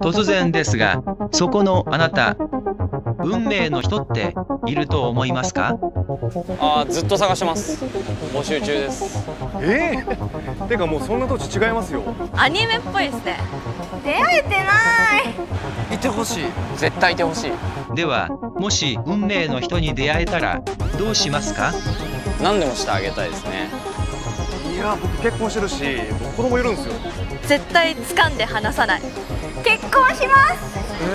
突然ですが、そこのあなた、運命の人っていると思いますか？あーずっと探してます。募集中です。え？えー、てかもうそんな土地違いますよ。アニメっぽいですね。出会えてない。いてほしい。絶対いてほしい。では、もし運命の人に出会えたらどうしますか？何でもしてあげたいですね。いや僕結婚してるし僕子供いるんですよ絶対掴んで離さない。結婚します。え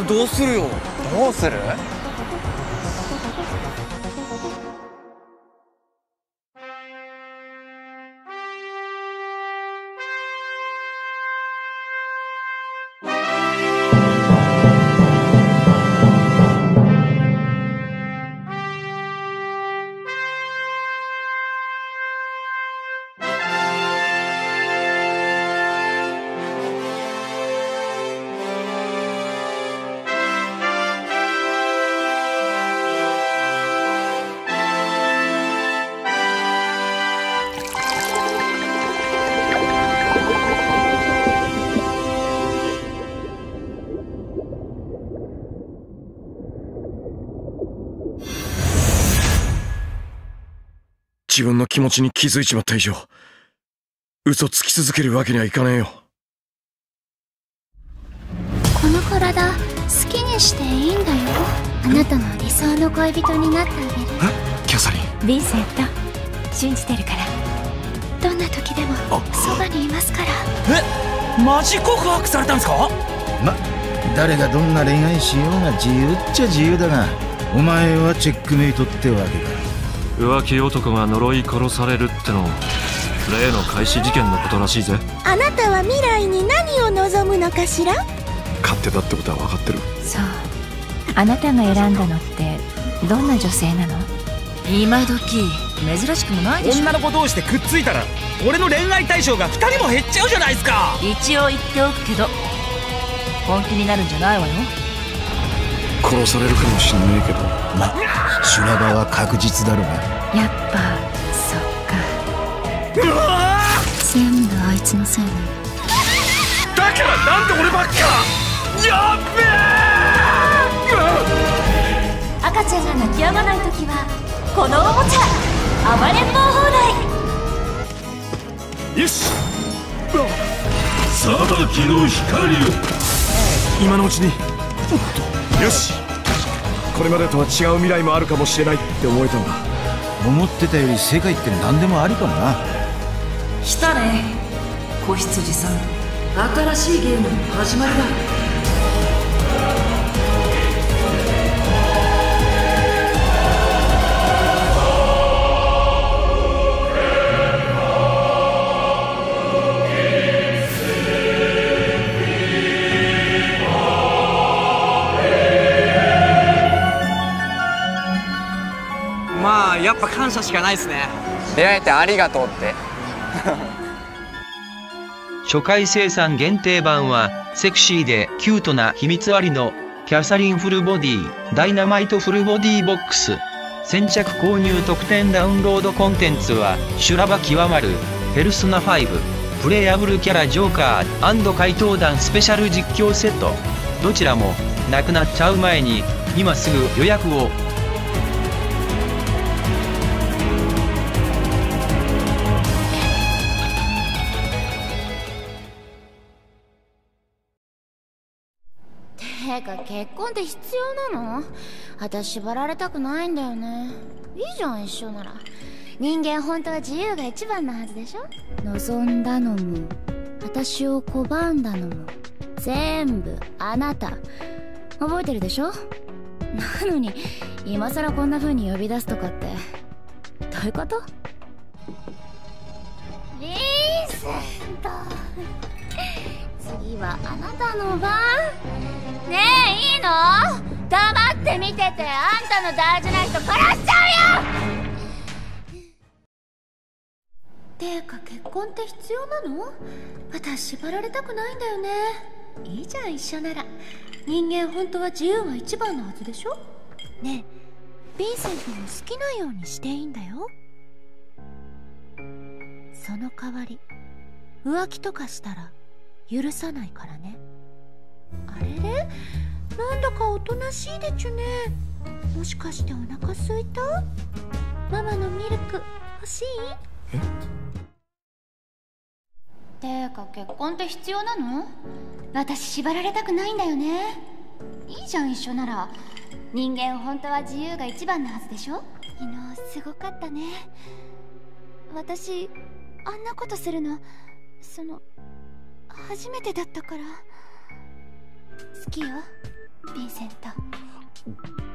ー、どうするよ。どうする？自分の気持ちに気づいちまった以上嘘つき続けるわけにはいかねえよ。この体好きにしていいんだよ。あなたの理想の恋人になってあげる。キャサリン。ヴィンセント。信じてるから。どんな時でもそばにいますから。え？マジ告白されたんですか？ま誰がどんな恋愛しようが自由っちゃ自由だがお前はチェックメイトってわけか浮気男が呪い殺されるっての例の開始事件のことらしいぜ。あなたは未来に何を望むのかしら？勝手だってことは分かってる。そう。あなたが選んだのってどんな女性なの？今時珍しくもないでしょ。女の子同士でくっついたら俺の恋愛対象が2人も減っちゃうじゃないですか。一応言っておくけど本気になるんじゃないわよ。殺されるかもしんねえけどま修羅場は確実だろうが。やっぱそっか。全部あいつのせいねだからなんで俺ばっか！やっべ赤ちゃんが泣き止まない時はこのおもちゃ暴れん坊放題。よし！裁きの光を。今のうちに。よしこれまでとは違う未来もあるかもしれないって思えたんだ。思ってたより世界って何でもありかもな。来たね子羊さん。新しいゲームの始まりだまあやっぱ感謝しかないですね。出会えてありがとうって。初回生産限定版はセクシーでキュートな秘密ありのキャサリンフルボディダイナマイトフルボディボックス。先着購入特典ダウンロードコンテンツは修羅場極まるペルソナ5プレイアブルキャラジョーカー怪盗団スペシャル実況セット。どちらもなくなっちゃう前に今すぐ予約をてか結婚って必要なの？私縛られたくないんだよね。いいじゃん一緒なら。人間本当は自由が一番なはずでしょ？望んだのも私を拒んだのも全部あなた。覚えてるでしょ？なのに今さらこんな風に呼び出すとかって。どういうこと？リーセント。次はあなたの番。ねえいいの？黙って見ててあんたの大事な人殺しちゃうよ！てか結婚って必要なの？私縛られたくないんだよね。いいじゃん一緒なら。人間本当は自由が一番のはずでしょ？ねえヴィンセントも好きなようにしていいんだよ。その代わり浮気とかしたら許さないからね。なんだかおとなしいでちゅね。もしかしてお腹すいた？ママのミルク欲しい？てか結婚って必要なの？私縛られたくないんだよね。いいじゃん一緒なら。人間本当は自由が一番なはずでしょ？昨日すごかったね。私あんなことするのその初めてだったから好きよ。ヴィンセント。